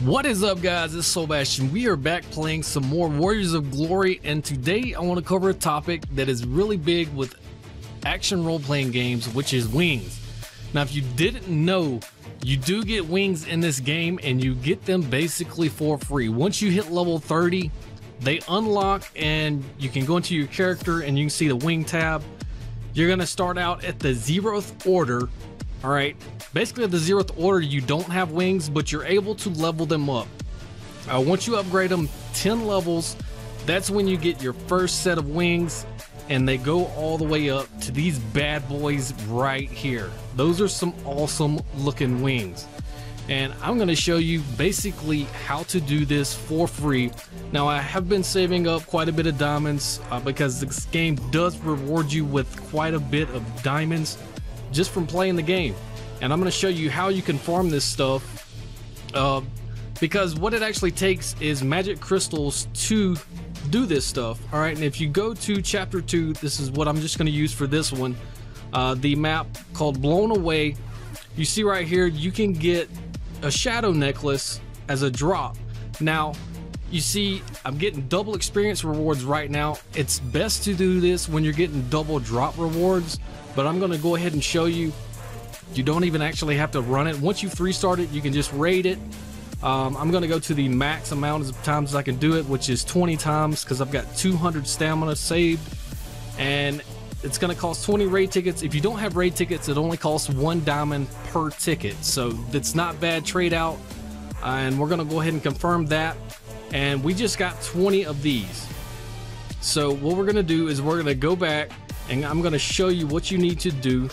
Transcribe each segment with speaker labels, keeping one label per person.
Speaker 1: What is up guys, it's Solbash. We are back playing some more Warriors of Glory and today I want to cover a topic that is really big with action role-playing games, which is wings. Now if you didn't know, you do get wings in this game and you get them basically for free. Once you hit level 30, they unlock and you can go into your character and you can see the wing tab. You're going to start out at the zeroth order all right, basically at the zeroth order, you don't have wings, but you're able to level them up. Uh, once you upgrade them 10 levels, that's when you get your first set of wings and they go all the way up to these bad boys right here. Those are some awesome looking wings. And I'm going to show you basically how to do this for free. Now I have been saving up quite a bit of diamonds uh, because this game does reward you with quite a bit of diamonds just from playing the game. And I'm going to show you how you can farm this stuff. Uh, because what it actually takes is magic crystals to do this stuff. All right, and if you go to chapter two, this is what I'm just going to use for this one. Uh, the map called Blown Away. You see right here, you can get a shadow necklace as a drop. Now, you see, I'm getting double experience rewards right now. It's best to do this when you're getting double drop rewards but I'm going to go ahead and show you. You don't even actually have to run it. Once you three start it, you can just raid it. Um, I'm going to go to the max amount of times I can do it, which is 20 times because I've got 200 stamina saved. And it's going to cost 20 raid tickets. If you don't have raid tickets, it only costs one diamond per ticket. So it's not bad trade out. and we're going to go ahead and confirm that. And we just got 20 of these. So what we're going to do is we're going to go back and I'm going to show you what you need to do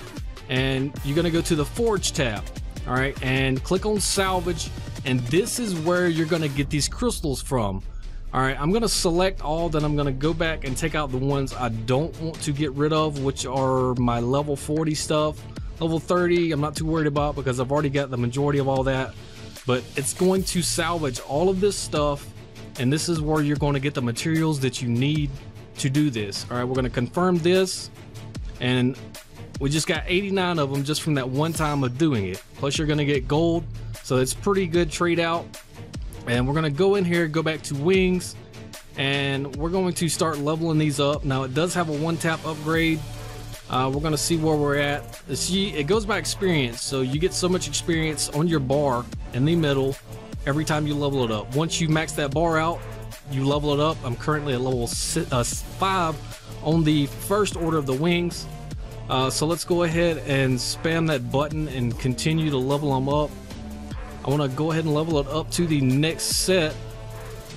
Speaker 1: and you're going to go to the forge tab all right and click on salvage and this is where you're going to get these crystals from all right I'm going to select all then I'm going to go back and take out the ones I don't want to get rid of which are my level 40 stuff level 30 I'm not too worried about because I've already got the majority of all that but it's going to salvage all of this stuff and this is where you're going to get the materials that you need to do this. All right, we're going to confirm this and we just got 89 of them just from that one time of doing it. Plus you're going to get gold. So it's pretty good trade out. And we're going to go in here, go back to wings and we're going to start leveling these up. Now it does have a one tap upgrade. Uh, we're going to see where we're at. See, it goes by experience. So you get so much experience on your bar in the middle every time you level it up. Once you max that bar out, you level it up. I'm currently at level six, uh, 5 on the first order of the wings. Uh, so let's go ahead and spam that button and continue to level them up. I want to go ahead and level it up to the next set,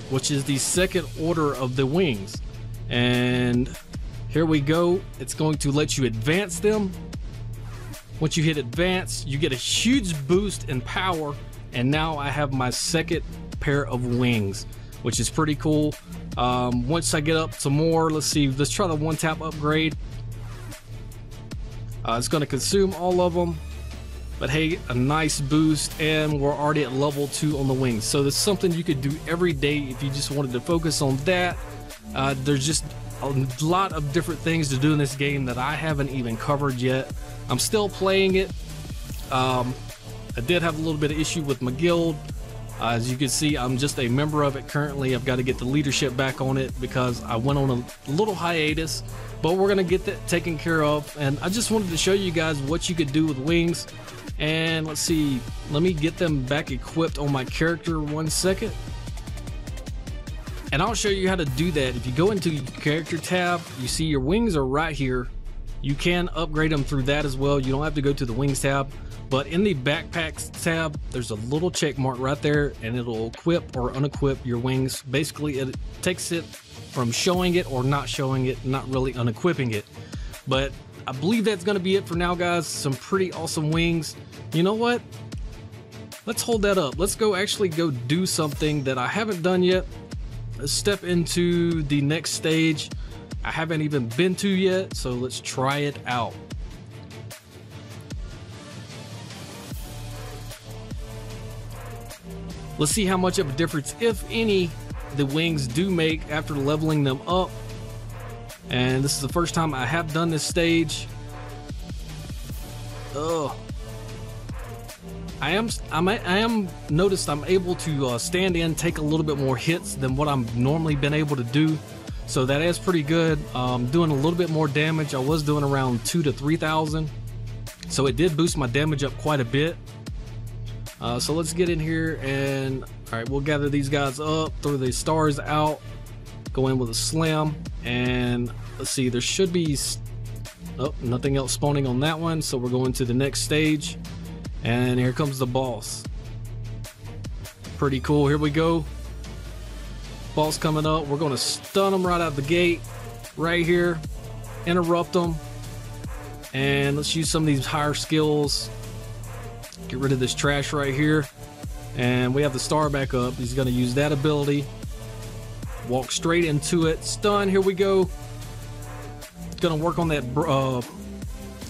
Speaker 1: which is the second order of the wings. And here we go. It's going to let you advance them. Once you hit advance, you get a huge boost in power. And now I have my second pair of wings which is pretty cool. Um, once I get up some more, let's see, let's try the one tap upgrade. Uh, it's going to consume all of them, but hey, a nice boost, and we're already at level two on the wings. So that's something you could do every day if you just wanted to focus on that. Uh, there's just a lot of different things to do in this game that I haven't even covered yet. I'm still playing it. Um, I did have a little bit of issue with my guild. Uh, as you can see, I'm just a member of it currently. I've got to get the leadership back on it because I went on a little hiatus, but we're going to get that taken care of. And I just wanted to show you guys what you could do with wings. And let's see, let me get them back equipped on my character one second. And I'll show you how to do that. If you go into your character tab, you see your wings are right here. You can upgrade them through that as well. You don't have to go to the wings tab. But in the backpacks tab, there's a little check mark right there and it'll equip or unequip your wings. Basically, it takes it from showing it or not showing it, not really unequipping it. But I believe that's going to be it for now, guys. Some pretty awesome wings. You know what? Let's hold that up. Let's go actually go do something that I haven't done yet. Let's step into the next stage I haven't even been to yet, so let's try it out. Let's see how much of a difference, if any, the wings do make after leveling them up. And this is the first time I have done this stage. Oh. I am I'm, I am noticed I'm able to uh, stand in, take a little bit more hits than what I'm normally been able to do. So that is pretty good. Um, doing a little bit more damage. I was doing around two to three thousand, so it did boost my damage up quite a bit. Uh, so let's get in here and all right, we'll gather these guys up, throw the stars out, go in with a slam, and let's see. There should be oh nothing else spawning on that one, so we're going to the next stage. And here comes the boss. Pretty cool. Here we go. Boss coming up. We're going to stun them right out the gate. Right here. Interrupt them. And let's use some of these higher skills. Get rid of this trash right here. And we have the star back up. He's going to use that ability. Walk straight into it. Stun. Here we go. Going to work on that uh,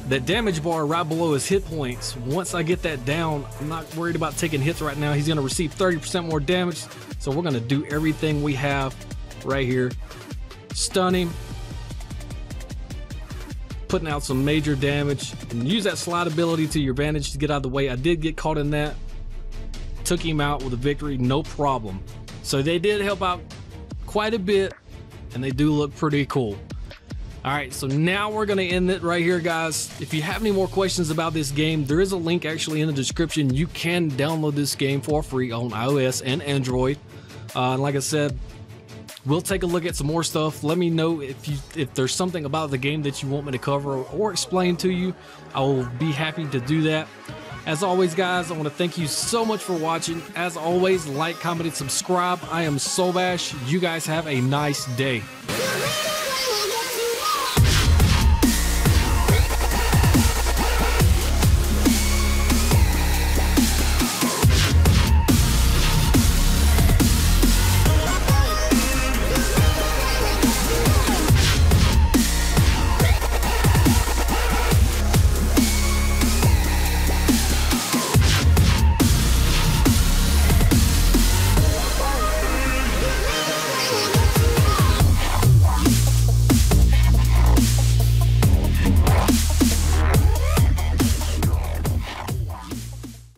Speaker 1: that damage bar right below his hit points. Once I get that down, I'm not worried about taking hits right now. He's to receive 30% more damage. So we're to do everything we have right here. Stun him. Putting out some major damage. And use that slide ability to your advantage to get out of the way. I did get caught in that. Took him out with a victory, no problem. So they did help out quite a bit. And they do look pretty cool. All right, so now we're going to end it right here, guys. If you have any more questions about this game, there is a link actually in the description. You can download this game for free on iOS and Android. Uh, and like I said, we'll take a look at some more stuff. Let me know if you if there's something about the game that you want me to cover or, explain to you. I will be happy to do that. As always, guys, I want to thank you so much for watching. As always, like, comment, and subscribe. I am Solbash. You guys have a nice day.